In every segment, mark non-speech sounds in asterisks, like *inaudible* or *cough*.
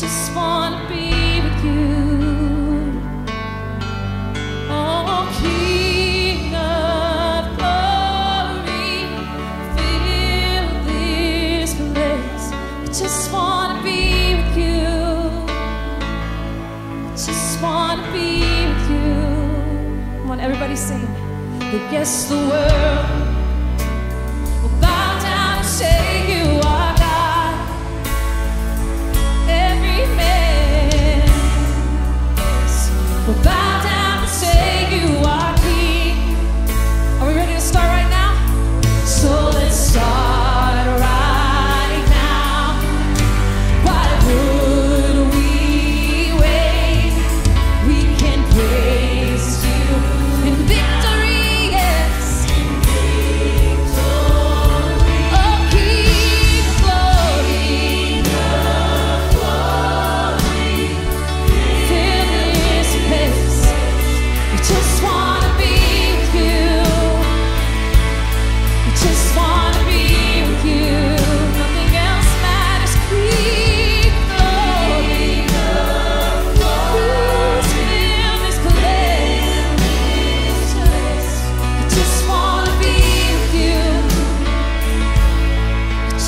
just wanna be with you. Oh, King of glory, fill this place. I just wanna be with you. I just wanna be with you. Come on, everybody sing. But guess the world.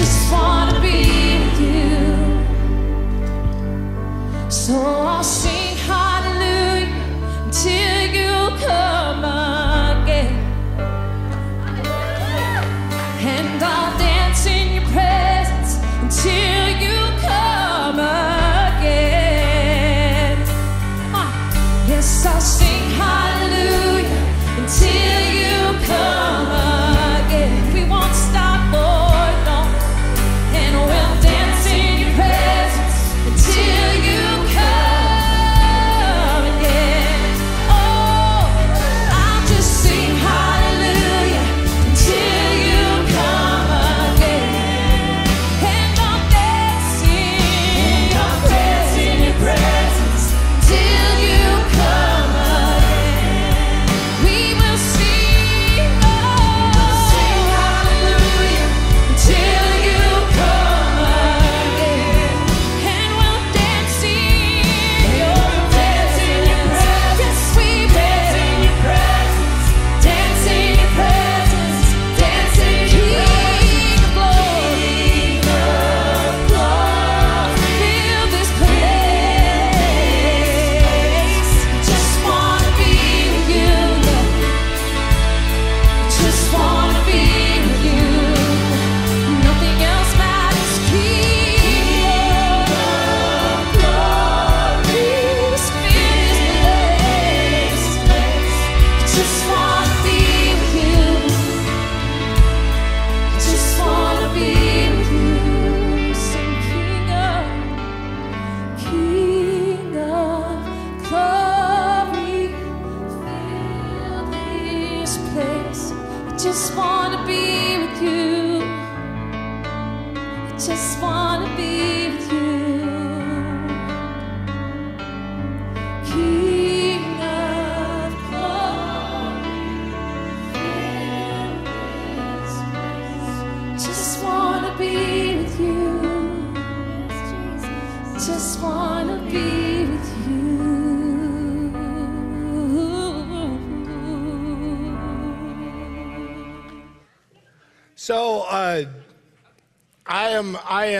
Just wanna be with you. So I'll sing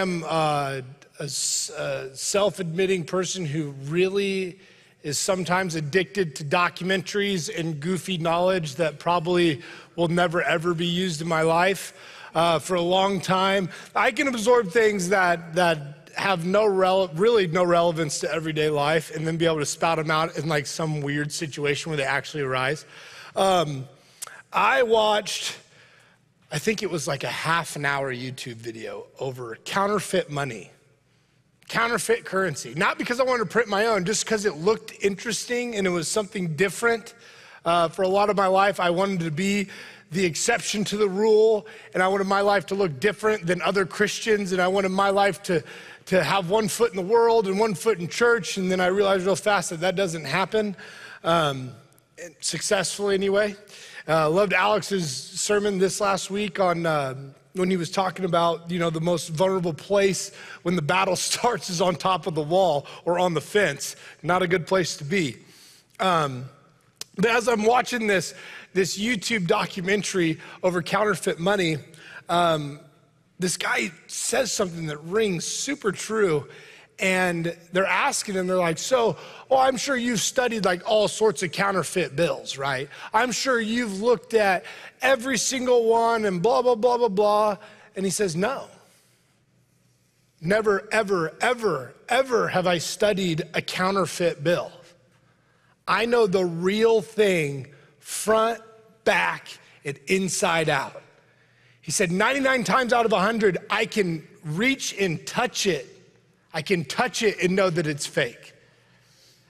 am uh, a, a self-admitting person who really is sometimes addicted to documentaries and goofy knowledge that probably will never ever be used in my life. Uh, for a long time, I can absorb things that that have no rele- really no relevance to everyday life, and then be able to spout them out in like some weird situation where they actually arise. Um, I watched. I think it was like a half an hour YouTube video over counterfeit money, counterfeit currency. Not because I wanted to print my own, just because it looked interesting and it was something different. Uh, for a lot of my life, I wanted to be the exception to the rule, and I wanted my life to look different than other Christians, and I wanted my life to, to have one foot in the world and one foot in church. And then I realized real fast that that doesn't happen, um, successfully anyway. Uh, loved Alex's sermon this last week on uh, when he was talking about you know the most vulnerable place when the battle *laughs* starts is on top of the wall or on the fence. Not a good place to be. Um, but as I'm watching this this YouTube documentary over counterfeit money, um, this guy says something that rings super true. And they're asking him, they're like, so, oh, I'm sure you've studied like all sorts of counterfeit bills, right? I'm sure you've looked at every single one and blah, blah, blah, blah, blah. And he says, no. Never, ever, ever, ever have I studied a counterfeit bill. I know the real thing front, back, and inside out. He said, 99 times out of 100, I can reach and touch it. I can touch it and know that it's fake.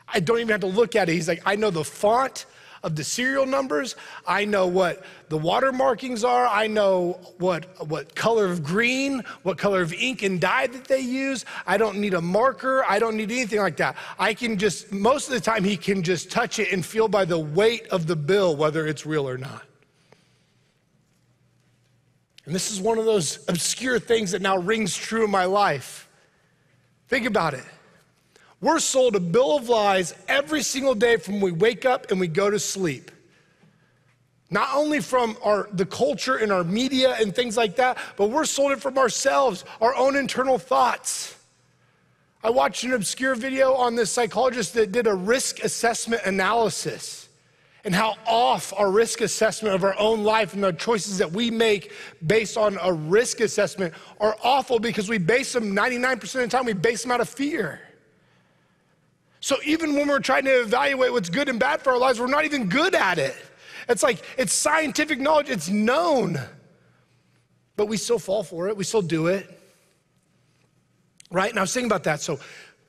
I don't even have to look at it. He's like, I know the font, of the serial numbers. I know what the water markings are. I know what, what color of green, what color of ink and dye that they use. I don't need a marker. I don't need anything like that. I can just, most of the time, he can just touch it and feel by the weight of the bill whether it's real or not. And this is one of those obscure things that now rings true in my life. Think about it. We're sold a bill of lies every single day from we wake up and we go to sleep. Not only from our, the culture and our media and things like that, but we're sold it from ourselves, our own internal thoughts. I watched an obscure video on this psychologist that did a risk assessment analysis and how off our risk assessment of our own life and the choices that we make based on a risk assessment are awful because we base them 99% of the time, we base them out of fear. So even when we're trying to evaluate what's good and bad for our lives, we're not even good at it. It's like it's scientific knowledge, it's known. But we still fall for it, we still do it. Right? And I was thinking about that. So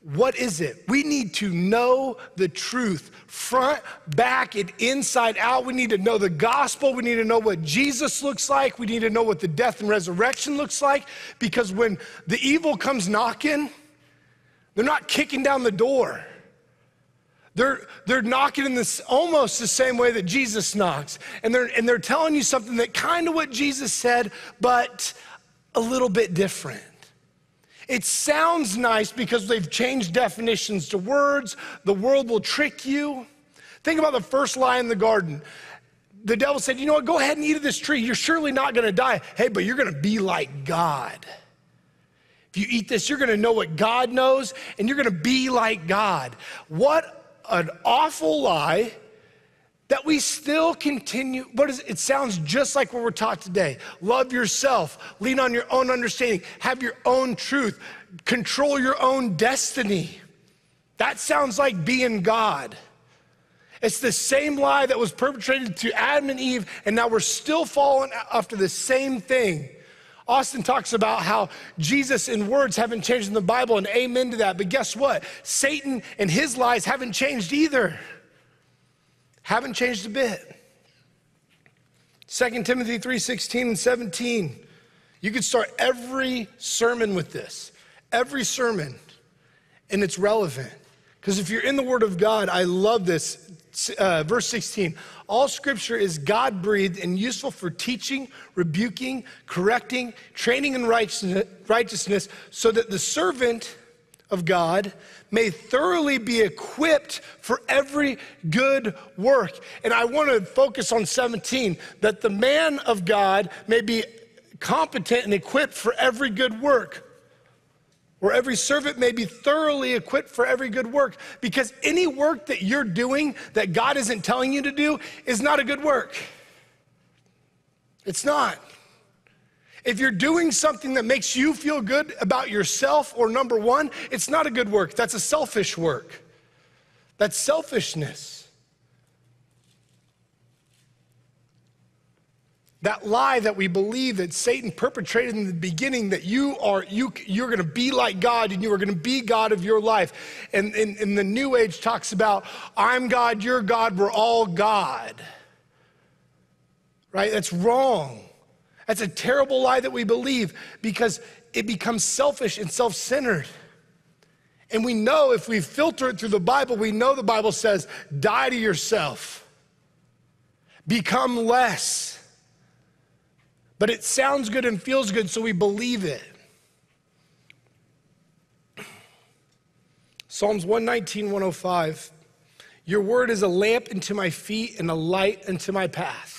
what is it? We need to know the truth, front, back, and inside out. We need to know the gospel. We need to know what Jesus looks like. We need to know what the death and resurrection looks like. Because when the evil comes knocking, they're not kicking down the door. They're, they're knocking in this almost the same way that Jesus knocks. And they're, and they're telling you something that kind of what Jesus said, but a little bit different. It sounds nice because they've changed definitions to words. The world will trick you. Think about the first lie in the garden. The devil said, You know what? Go ahead and eat of this tree. You're surely not going to die. Hey, but you're going to be like God. If you eat this, you're going to know what God knows and you're going to be like God. What an awful lie that we still continue. What is it? it sounds just like what we're taught today. Love yourself, lean on your own understanding, have your own truth, control your own destiny. That sounds like being God. It's the same lie that was perpetrated to Adam and Eve, and now we're still falling after the same thing. Austin talks about how Jesus and words haven't changed in the Bible, and amen to that. But guess what? Satan and his lies haven't changed either. Haven't changed a bit. 2 Timothy 3:16 and 17. You could start every sermon with this, every sermon, and it's relevant. Because if you're in the Word of God, I love this. Uh, verse 16 All scripture is God breathed and useful for teaching, rebuking, correcting, training in righteousness, so that the servant of God may thoroughly be equipped for every good work. And I want to focus on 17 that the man of God may be competent and equipped for every good work. Where every servant may be thoroughly equipped for every good work. Because any work that you're doing that God isn't telling you to do is not a good work. It's not. If you're doing something that makes you feel good about yourself, or number one, it's not a good work. That's a selfish work. That's selfishness. That lie that we believe that Satan perpetrated in the beginning that you are you you're going to be like God and you are going to be God of your life. And, and, and the New Age talks about I'm God, you're God, we're all God. Right? That's wrong. That's a terrible lie that we believe because it becomes selfish and self centered. And we know if we filter it through the Bible, we know the Bible says, die to yourself, become less. But it sounds good and feels good, so we believe it. Psalms 119, 105. Your word is a lamp unto my feet and a light unto my path.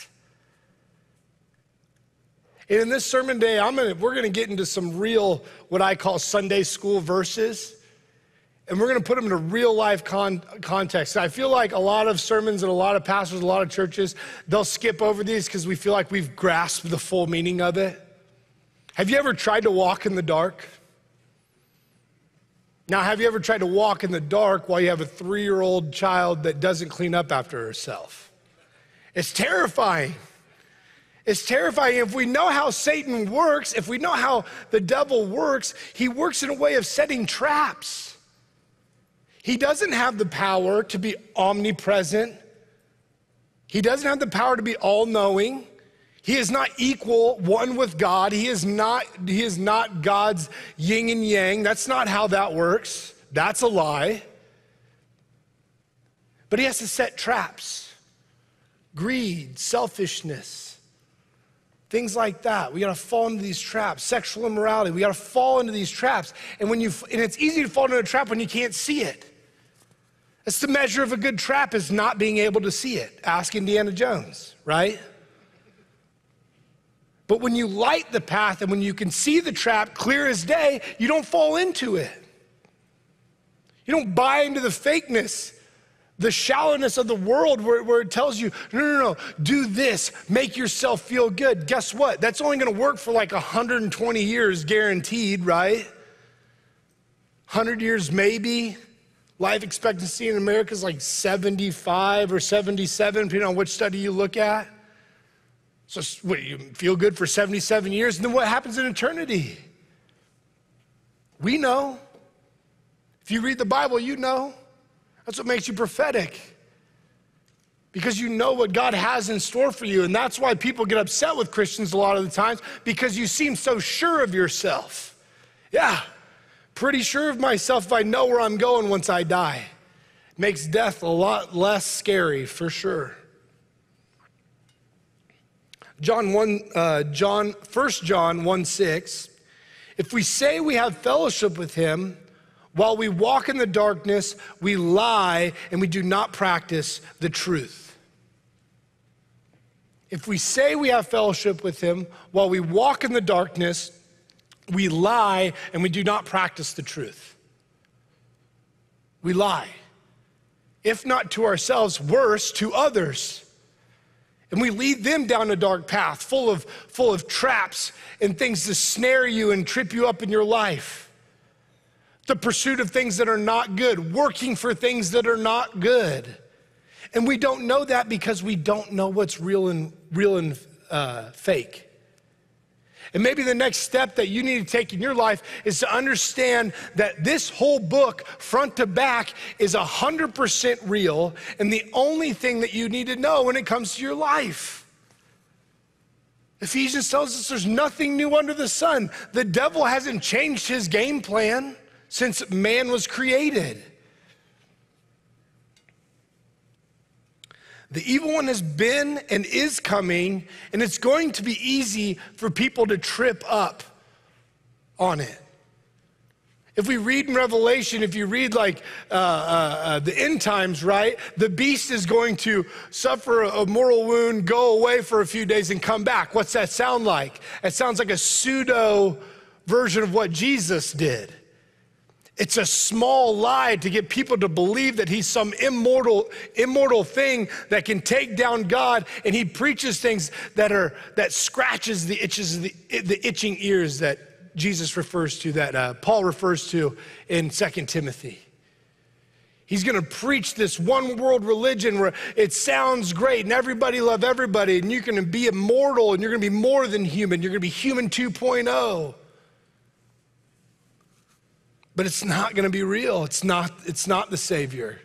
And in this sermon day, I'm gonna, we're going to get into some real, what I call Sunday school verses. And we're going to put them in a real life con- context. I feel like a lot of sermons and a lot of pastors, a lot of churches, they'll skip over these because we feel like we've grasped the full meaning of it. Have you ever tried to walk in the dark? Now, have you ever tried to walk in the dark while you have a three year old child that doesn't clean up after herself? It's terrifying. It's terrifying. If we know how Satan works, if we know how the devil works, he works in a way of setting traps. He doesn't have the power to be omnipresent, He doesn't have the power to be all knowing. He is not equal one with God. He is not, he is not God's yin and yang. That's not how that works. That's a lie. But he has to set traps greed, selfishness, things like that. We got to fall into these traps. Sexual immorality. We got to fall into these traps. And when you and it's easy to fall into a trap when you can't see it. It's the measure of a good trap is not being able to see it. Ask Indiana Jones, right? But when you light the path and when you can see the trap clear as day, you don't fall into it. You don't buy into the fakeness, the shallowness of the world where, where it tells you, no, no, no, do this, make yourself feel good. Guess what? That's only gonna work for like 120 years guaranteed, right? 100 years maybe. Life expectancy in America is like 75 or 77, depending on which study you look at. So, what, you feel good for 77 years, and then what happens in eternity? We know. If you read the Bible, you know. That's what makes you prophetic. Because you know what God has in store for you. And that's why people get upset with Christians a lot of the times, because you seem so sure of yourself. Yeah, pretty sure of myself if I know where I'm going once I die. makes death a lot less scary, for sure. John 1, uh, John, 1 John 1 6. If we say we have fellowship with him while we walk in the darkness, we lie and we do not practice the truth. If we say we have fellowship with him while we walk in the darkness, we lie and we do not practice the truth. We lie. If not to ourselves, worse, to others. And we lead them down a dark path full of, full of traps and things to snare you and trip you up in your life. The pursuit of things that are not good, working for things that are not good. And we don't know that because we don't know what's real and, real and uh, fake. And maybe the next step that you need to take in your life is to understand that this whole book, front to back, is 100% real and the only thing that you need to know when it comes to your life. Ephesians tells us there's nothing new under the sun. The devil hasn't changed his game plan since man was created. The evil one has been and is coming, and it's going to be easy for people to trip up on it. If we read in Revelation, if you read like uh, uh, uh, the end times, right, the beast is going to suffer a mortal wound, go away for a few days, and come back. What's that sound like? It sounds like a pseudo version of what Jesus did. It's a small lie to get people to believe that he's some immortal, immortal thing that can take down God, and he preaches things that are that scratches the itches, the, the itching ears that Jesus refers to, that uh, Paul refers to in Second Timothy. He's going to preach this one world religion where it sounds great and everybody love everybody and you can be immortal and you're going to be more than human. You're going to be human 2.0 but it's not going to be real. It's not, it's not the Savior.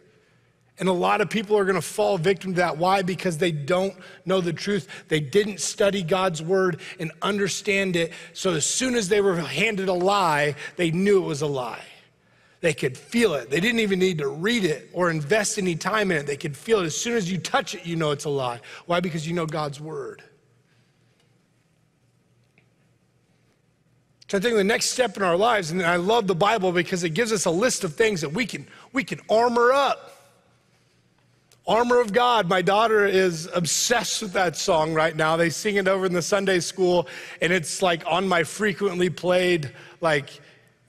And a lot of people are going to fall victim to that. Why? Because they don't know the truth. They didn't study God's word and understand it. So as soon as they were handed a lie, they knew it was a lie. They could feel it. They didn't even need to read it or invest any time in it. They could feel it. As soon as you touch it, you know it's a lie. Why? Because you know God's word. So I think the next step in our lives, and I love the Bible because it gives us a list of things that we can we can armor up. Armor of God. My daughter is obsessed with that song right now. They sing it over in the Sunday school, and it's like on my frequently played like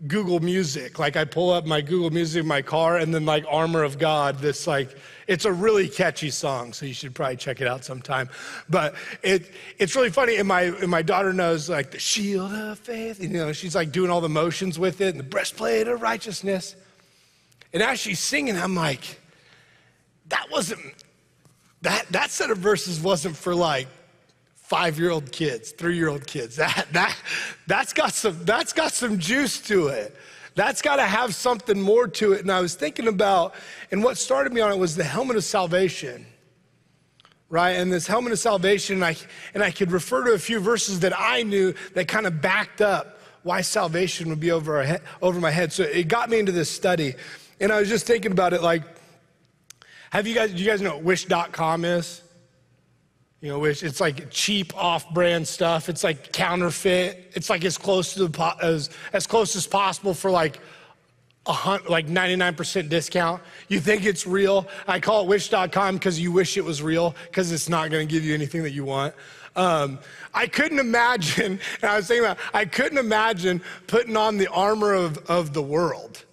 Google Music. Like I pull up my Google Music in my car, and then like Armor of God, this like it's a really catchy song, so you should probably check it out sometime. But it, it's really funny, and my, and my daughter knows like the shield of faith. You know, she's like doing all the motions with it, and the breastplate of righteousness. And as she's singing, I'm like, that wasn't, that, that set of verses wasn't for like five-year-old kids, three-year-old kids. That, that, that's, got some, that's got some juice to it. That's got to have something more to it. And I was thinking about, and what started me on it was the helmet of salvation. right? And this helmet of salvation, and I, and I could refer to a few verses that I knew that kind of backed up why salvation would be over, head, over my head. So it got me into this study. And I was just thinking about it like, have you guys, do you guys know what wish.com is? You know, wish it's like cheap off-brand stuff. It's like counterfeit. It's like as close to the, as, as close as possible for like a hun- like 99% discount. You think it's real. I call it wish.com because you wish it was real because it's not going to give you anything that you want. Um, I couldn't imagine, *laughs* and I was thinking about, I couldn't imagine putting on the armor of, of the world.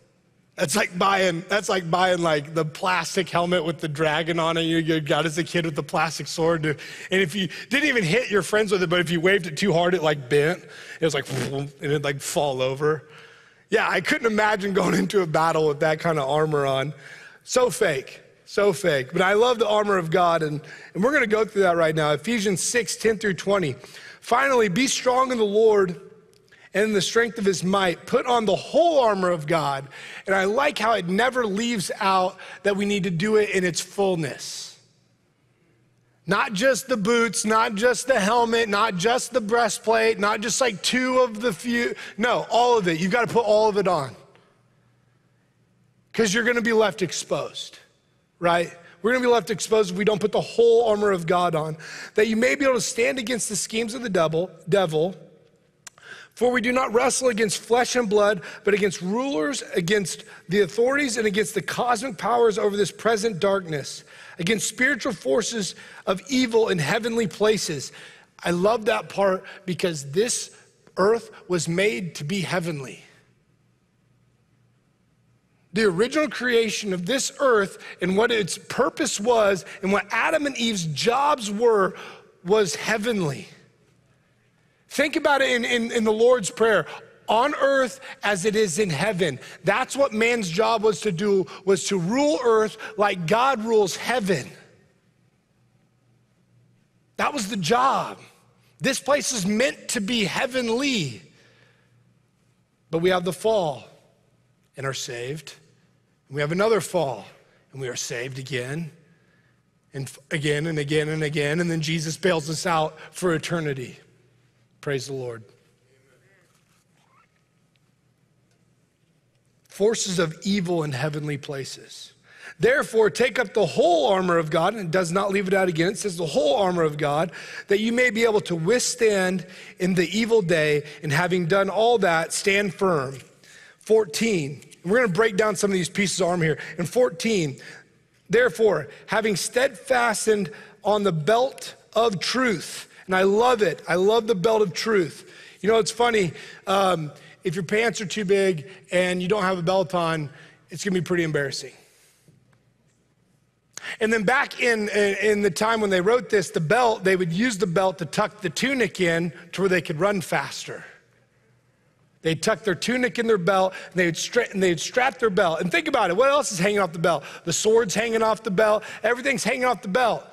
That's like buying, that's like buying like the plastic helmet with the dragon on it you, got as a kid with the plastic sword. And if you didn't even hit your friends with it, but if you waved it too hard, it like bent. It was like, *laughs* and it'd like fall over. Yeah, I couldn't imagine going *laughs* into a battle with that kind of armor on. So fake, so fake. But I love the armor of God, and, and we're going to go through that right now. Ephesians 6 10 through 20. Finally, be strong in the Lord and the strength of his might. Put on the whole armor of God. And I like how it never leaves out that we need to do it in its fullness. Not just the boots, not just the helmet, not just the breastplate, not just like two of the few. No, all of it. You've got to put all of it on. Because you're going to be left exposed, right? We're going to be left exposed if we don't put the whole armor of God on, that you may be able to stand against the schemes of the devil, devil. For we do not wrestle against flesh and blood, but against rulers, against the authorities, and against the cosmic powers over this present darkness against spiritual forces of evil in heavenly places. I love that part because this earth was made to be heavenly. The original creation of this earth and what its purpose was and what Adam and Eve's jobs were was heavenly. Think about it in, in, in the Lord's Prayer on earth as it is in heaven. That's what man's job was to do, was to rule earth like God rules heaven. That was the job. This place is meant to be heavenly. But we have the fall and are saved. We have another fall and we are saved again and again and again and again. And then Jesus bails us out for eternity. Praise the Lord. forces of evil in heavenly places. Therefore, take up the whole armor of God, and it does not leave it out again. It says the whole armor of God, that you may be able to withstand in the evil day, and having done all that, stand firm. 14. We're going to break down some of these pieces of armor here. In 14, therefore, having steadfasted on the belt of truth, and I love it. I love the belt of truth. You know, it's funny. Um, if your pants are too big and you don't have a belt on, it's gonna be pretty embarrassing. And then back in, in the time when they wrote this, the belt, they would use the belt to tuck the tunic in to where they could run faster. They'd tuck their tunic in their belt and they'd, stra- and they'd strap their belt. And think about it what else is hanging off the belt? The sword's hanging off the belt, everything's hanging off the belt.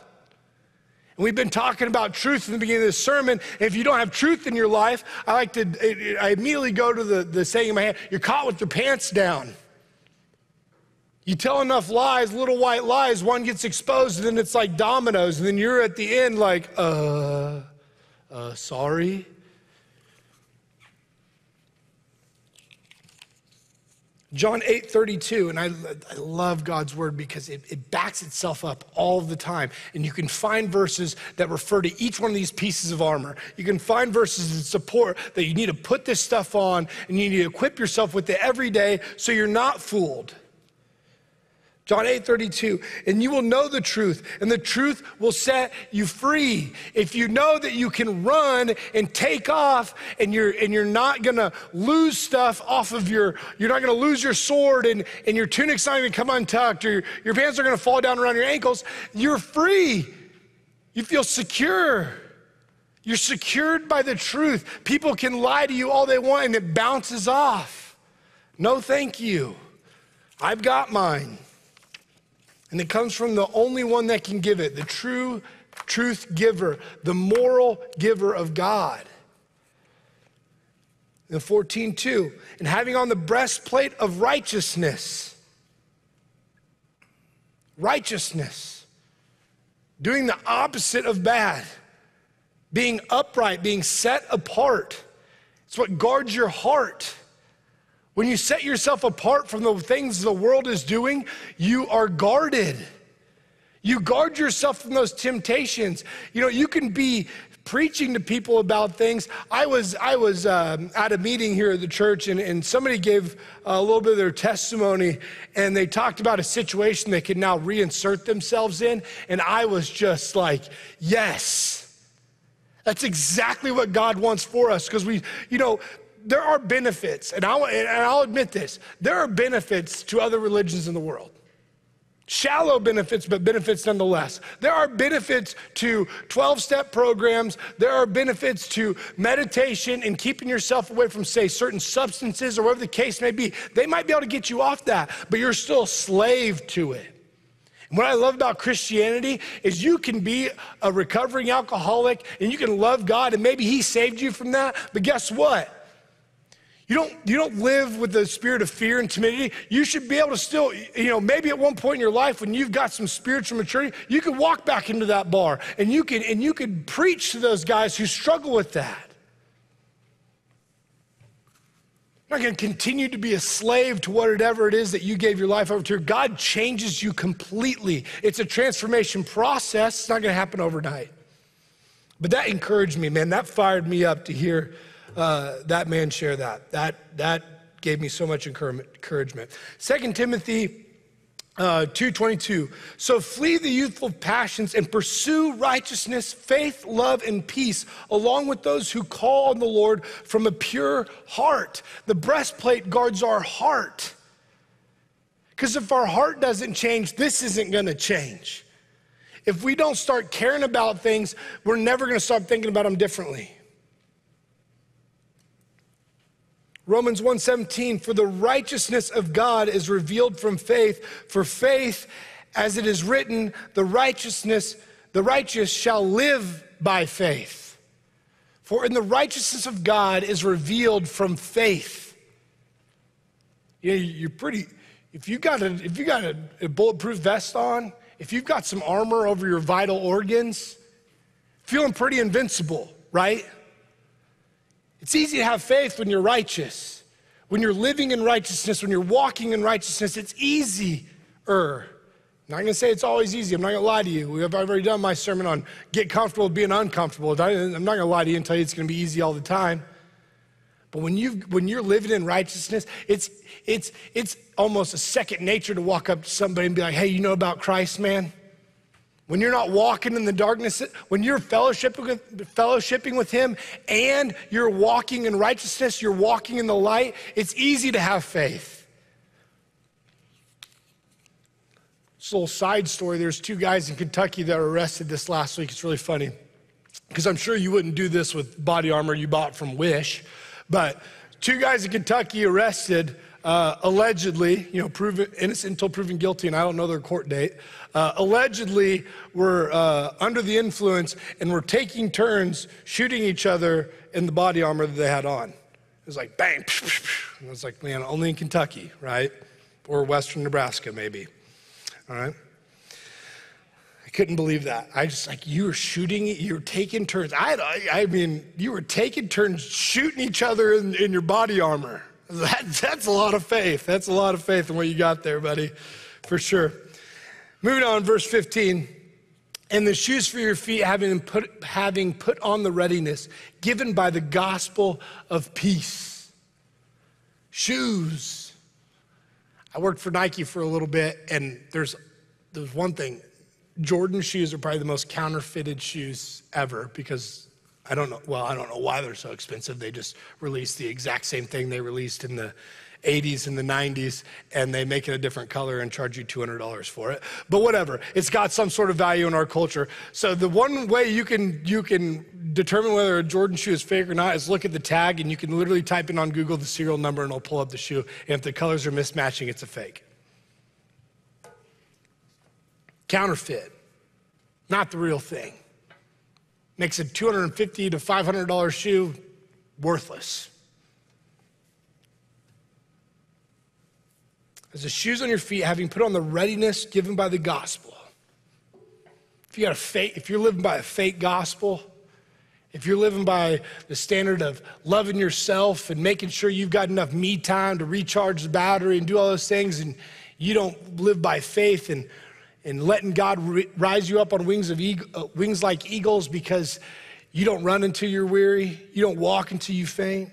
And we've been talking about truth in the beginning of this sermon. If you don't have truth in your life, I like to, I immediately go to the, the saying in my head, you're caught with your pants down. You tell enough lies, little white lies, one gets exposed, and then it's like dominoes, and then you're at the end like, uh, uh, sorry. John 8 32, and I, I love God's word because it, it backs itself up all the time. And you can find verses that refer to each one of these pieces of armor. You can find verses that support that you need to put this stuff on and you need to equip yourself with it every day so you're not fooled. John 8 32, and you will know the truth, and the truth will set you free. If you know that you can run and take off, and you're and you're not gonna lose stuff off of your, you're not gonna lose your sword, and, and your tunic's not gonna come untucked, or your, your pants are gonna fall down around your ankles, you're free. You feel secure. You're secured by the truth. People can lie to you all they want, and it bounces off. No, thank you. I've got mine. And it comes from the only one that can give it, the true truth giver, the moral giver of God. In 14:2, and having on the breastplate of righteousness. Righteousness. doing the opposite of bad, being upright, being set apart. It's what guards your heart. When you set yourself apart from the things the world is doing, you are guarded. You guard yourself from those temptations. You know, you can be preaching to people about things. I was, I was um, at a meeting here at the church, and, and somebody gave a little bit of their testimony, and they talked about a situation they could now reinsert themselves in. And I was just like, yes. That's exactly what God wants for us because we, you know, there are benefits, and I'll, and I'll admit this there are benefits to other religions in the world. Shallow benefits, but benefits nonetheless. There are benefits to 12 step programs. There are benefits to meditation and keeping yourself away from, say, certain substances or whatever the case may be. They might be able to get you off that, but you're still a slave to it. And what I love about Christianity is you can be a recovering alcoholic and you can love God, and maybe He saved you from that, but guess what? You don't, you don't live with the spirit of fear and timidity. You should be able to still, you know, maybe at one point in your life when you've got some spiritual maturity, you can walk back into that bar and you can and you can preach to those guys who struggle with that. You're not going to continue to be a slave to whatever it is that you gave your life over to. God changes you completely. It's a transformation process. It's not going to happen overnight. But that encouraged me, man. That fired me up to hear uh, that man share that. That, that gave me so much encouragement. Second Timothy uh, 2.22, so flee the youthful passions and pursue righteousness, faith, love, and peace, along with those who call on the Lord from a pure heart. The breastplate guards our heart. Because if our heart doesn't change, this isn't going to change. If we don't start caring about things, we're never going to start thinking about them differently. Romans 1:17 for the righteousness of God is revealed from faith for faith as it is written the righteousness the righteous shall live by faith. For in the righteousness of God is revealed from faith. Know, you're pretty if you got a if you got a, a bulletproof vest on if you've got some armor over your vital organs feeling pretty invincible right it's easy to have faith when you're righteous. When you're living in righteousness, when you're walking in righteousness, it's easier. I'm not going to say it's always easy. I'm not going to lie to you. I've already done my sermon on get comfortable being uncomfortable. I'm not going to lie to you and tell you it's going to be easy all the time. But when, you when you're living in righteousness, it's, it's, it's almost a second nature to walk up to somebody and be like, hey, you know about Christ, man? When you're not walking in the darkness, when you're fellowshipping with, fellowshipping with Him and you're walking in righteousness, you're walking in the light, it's easy to have faith. Just a little side story there's two guys in Kentucky that were arrested this last week. It's really funny because I'm sure you wouldn't do this with body armor you bought from Wish, but two guys in Kentucky arrested uh, allegedly, you know, proven innocent until proven guilty, and I don't know their court date, uh, allegedly were uh, under the influence and were taking turns shooting each other in the body armor that they had on. It was like bang, psh, psh, psh. and I was like, man, only in Kentucky, right? Or Western Nebraska, maybe. All right. I couldn't believe that. I just like you were shooting, you were taking turns. I, I mean, you were taking turns shooting each other in, in your body armor. That, that's a lot of faith. That's a lot of faith in what you got there, buddy, for sure. Moving on, verse 15. And the shoes for your feet, having put, having put on the readiness given by the gospel of peace. Shoes. I worked for Nike for a little bit, and there's, there's one thing Jordan shoes are probably the most counterfeited shoes ever because I don't know. Well, I don't know why they're so expensive. They just released the exact same thing they released in the 80s and the 90s, and they make it a different color and charge you $200 for it. But whatever, it's got some sort of value in our culture. So the one way you can you can determine whether a Jordan shoe is fake or not is look at the tag, and you can literally type in on Google the serial number, and it'll pull up the shoe. And if the colors are mismatching, it's a fake. Counterfeit, not the real thing makes a 250 to $500 shoe worthless. As the shoes on your feet, having put on the readiness given by the gospel. if you got a fake, if you're living by a fake gospel, if you're living by the standard of loving yourself and making sure you've got enough me time to recharge the battery and do all those things, and you don't live by faith and, and letting God ri- rise you up on wings, of uh, wings like eagles because you don't run until you're weary, you don't walk until you faint.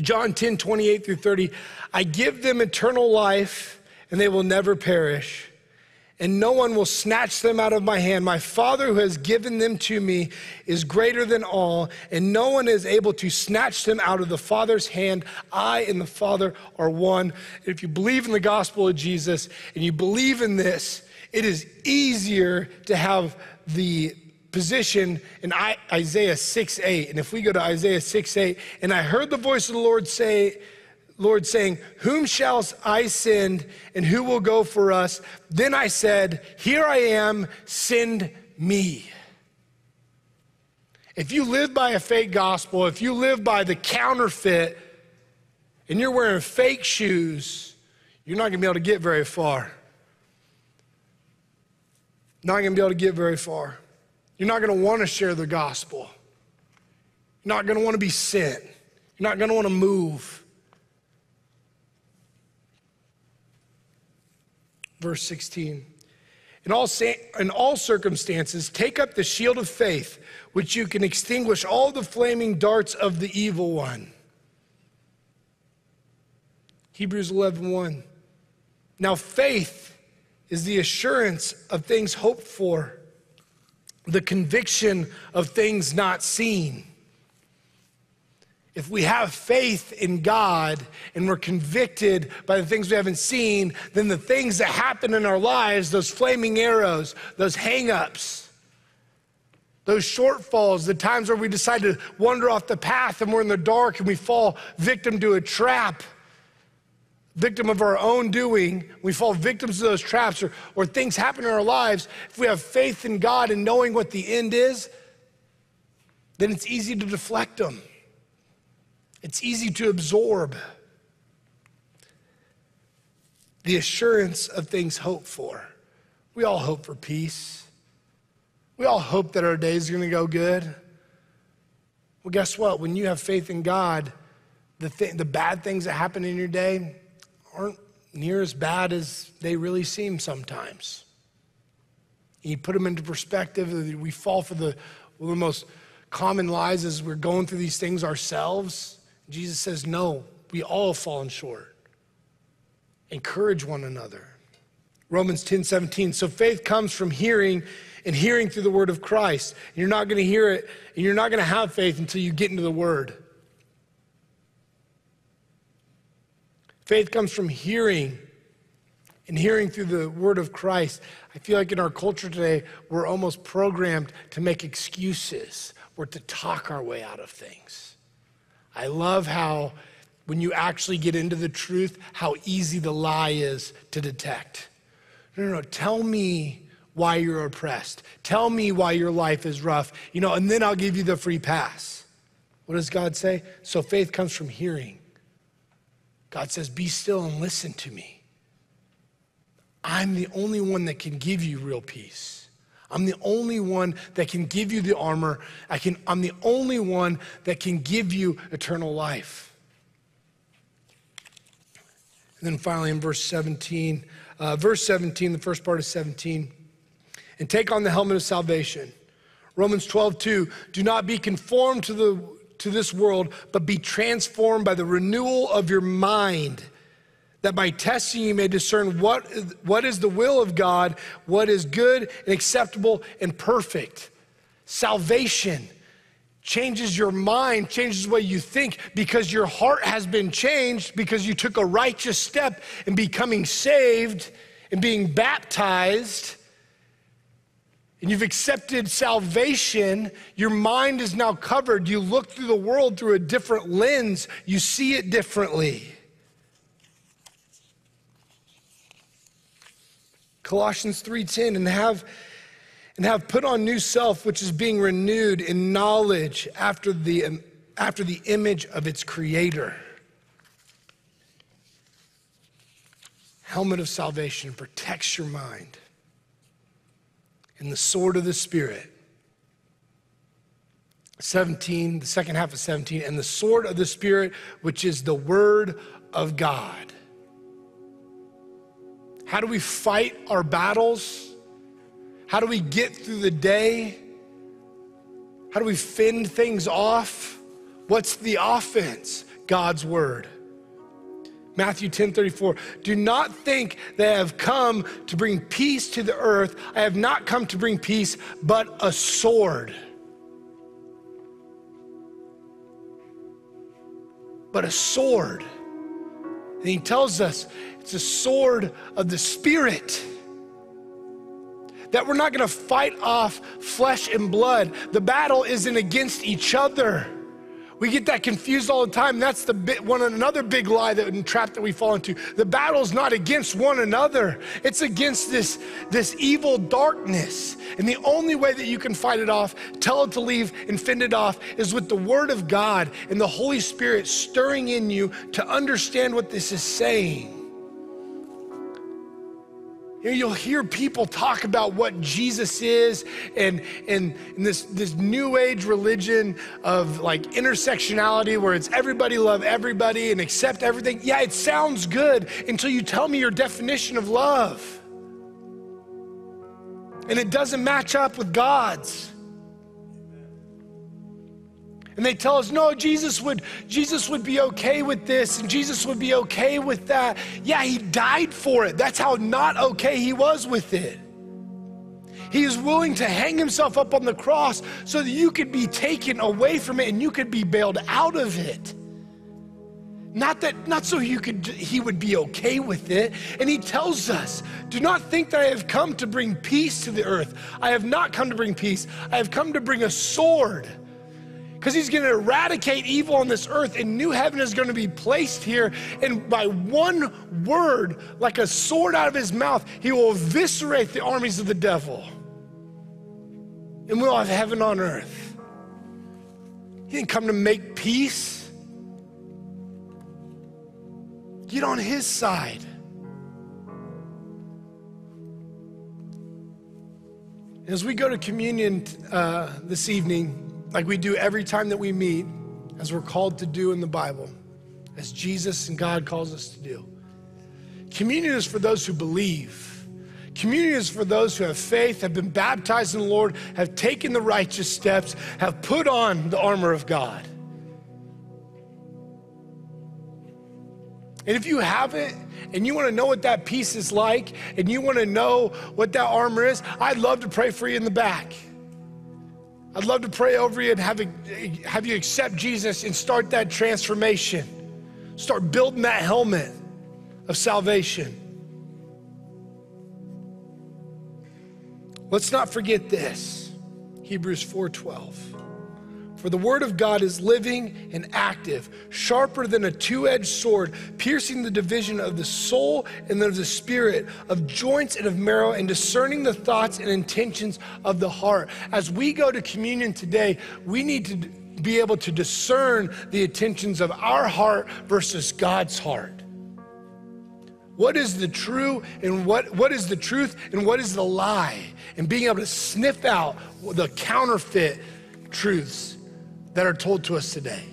John 10, 28 through 30, I give them eternal life and they will never perish and no one will snatch them out of my hand. My Father who has given them to me is greater than all, and no one is able to snatch them out of the Father's hand. I and the Father are one. If you believe in the gospel of Jesus and you believe in this, it is easier to have the position in Isaiah 6 8. And if we go to Isaiah 6 8, and I heard the voice of the Lord say, Lord saying, Whom shall I send and who will go for us? Then I said, Here I am, send me. If you live by a fake gospel, if you live by the counterfeit, and you're wearing fake shoes, you're not going to be able to get very far. Not going to be able to get very far. You're not going to want to share the gospel. You're not going to want to be sent. You're not going to want to move. Verse 16. In all, in all circumstances, take up the shield of faith, which you can extinguish all the flaming darts of the evil one. Hebrews 11 1. Now, faith is the assurance of things hoped for, the conviction of things not seen. If we have faith in God and we're convicted by the things we haven't seen, then the things that happen in our lives, those flaming arrows, those hangups, those shortfalls, the times where we decide to wander off the path and we're in the dark and we fall victim to a trap, victim of our own doing, we fall victims to those traps or, or things happen in our lives. If we have faith in God and knowing what the end is, then it's easy to deflect them. It's easy to absorb. The assurance of things hoped for. We all hope for peace. We all hope that our days are going to go good. Well, guess what? When you have faith in God, the, th- the bad things that happen in your day aren't near as bad as they really seem sometimes. You put them into perspective, we fall for the, the most common lies as we're going through these things ourselves. Jesus says, No, we all have fallen short. Encourage one another. Romans 10 17. So faith comes from hearing and hearing through the word of Christ. And you're not going to hear it and you're not going to have faith until you get into the word. Faith comes from hearing and hearing through the word of Christ. I feel like in our culture today, we're almost programmed to make excuses or to talk our way out of things. I love how, when you actually get into the truth, how easy the lie is to detect. No, no, no. Tell me why you're oppressed. Tell me why your life is rough, you know, and then I'll give you the free pass. What does God say? So faith comes from hearing. God says, Be still and listen to me. I'm the only one that can give you real peace. I'm the only one that can give you the armor. I can, I'm the only one that can give you eternal life. And then finally in verse 17, uh, verse 17, the first part of 17, and take on the helmet of salvation. Romans 12, 2, do not be conformed to, the, to this world, but be transformed by the renewal of your mind that by testing you may discern what, what is the will of God, what is good and acceptable and perfect. Salvation changes your mind, changes the way you think because your heart has been changed because you took a righteous step in becoming saved and being baptized. And you've accepted salvation, your mind is now covered. You look through the world through a different lens, you see it differently. Colossians 3:10 and have and have put on new self which is being renewed in knowledge after the um, after the image of its creator. Helmet of salvation protects your mind. and the sword of the Spirit. 17, the second half of 17, and the sword of the Spirit, which is the word of God. How do we fight our battles? How do we get through the day? How do we fend things off? What's the offense? God's word. Matthew 10 34. Do not think that I have come to bring peace to the earth. I have not come to bring peace, but a sword. But a sword. And he tells us it's a sword of the Spirit. That we're not gonna fight off flesh and blood. The battle isn't against each other. We get that confused all the time. That's the bit, one another big lie that trap that we fall into. The battle's not against one another. It's against this, this evil darkness. And the only way that you can fight it off, tell it to leave, and fend it off is with the Word of God and the Holy Spirit stirring in you to understand what this is saying. You'll hear people talk about what Jesus is and, and, and, this, this new age religion of like intersectionality where it's everybody love everybody and accept everything. Yeah, it sounds good until you tell me your definition of love. And it doesn't match up with God's. And they tell us, no, Jesus would, Jesus would be okay with this and Jesus would be okay with that. Yeah, he died for it. That's how not okay he was with it. He is willing to hang himself up on the cross so that you could be taken away from it and you could be bailed out of it. Not that, not so you could, he would be okay with it. And he tells us, do not think that I have come to bring peace to the earth. I have not come to bring peace. I have come to bring a sword because he's going to eradicate evil on this earth and new heaven is going to be placed here and by one word like a sword out of his mouth he will eviscerate the armies of the devil. And we'll have heaven on earth. He didn't come to make peace. Get on his side. As we go to communion uh, this evening like we do every time that we meet, as we're called to do in the Bible, as Jesus and God calls us to do. Communion is for those who believe. Communion is for those who have faith, have been baptized in the Lord, have taken the righteous steps, have put on the armor of God. And if you haven't, and you want to know what that peace is like, and you want to know what that armor is, I'd love to pray for you in the back. I'd love to pray over you and have, have you accept Jesus and start that transformation. Start building that helmet of salvation. Let's not forget this. Hebrews 4:12. For the word of God is living and active, sharper than a two edged sword, piercing the division of the soul and of the spirit, of joints and of marrow, and discerning the thoughts and intentions of the heart. As we go to communion today, we need to be able to discern the intentions of our heart versus God's heart. What is the true and what, what is the truth and what is the lie? And being able to sniff out the counterfeit truths that are told to us today?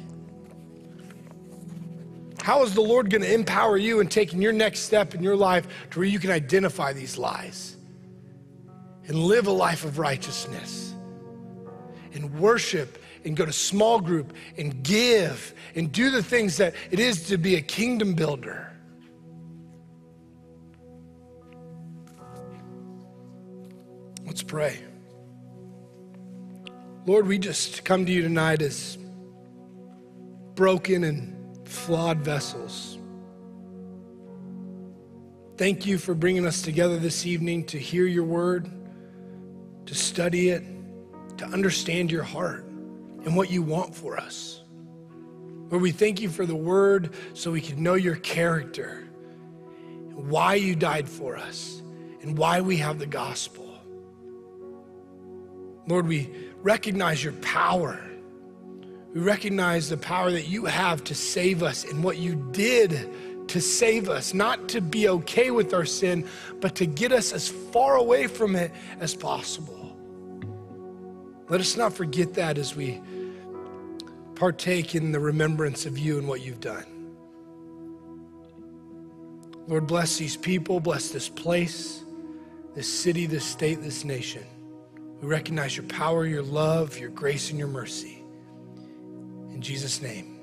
How is the Lord going to empower you in taking your next step in your life to where you can identify these lies and live a life of righteousness and worship and go to small group and give and do the things that it is to be a kingdom builder? Let's pray. Lord, we just come to you tonight as broken and flawed vessels. Thank you for bringing us together this evening to hear your word, to study it, to understand your heart and what you want for us. Lord, we thank you for the word so we can know your character, why you died for us, and why we have the gospel. Lord, we recognize your power. We recognize the power that you have to save us and what you did to save us, not to be okay with our sin, but to get us as far away from it as possible. Let us not forget that as we partake in the remembrance of you and what you've done. Lord, bless these people, bless this place, this city, this state, this nation. We recognize your power, your love, your grace, and your mercy. In Jesus' name.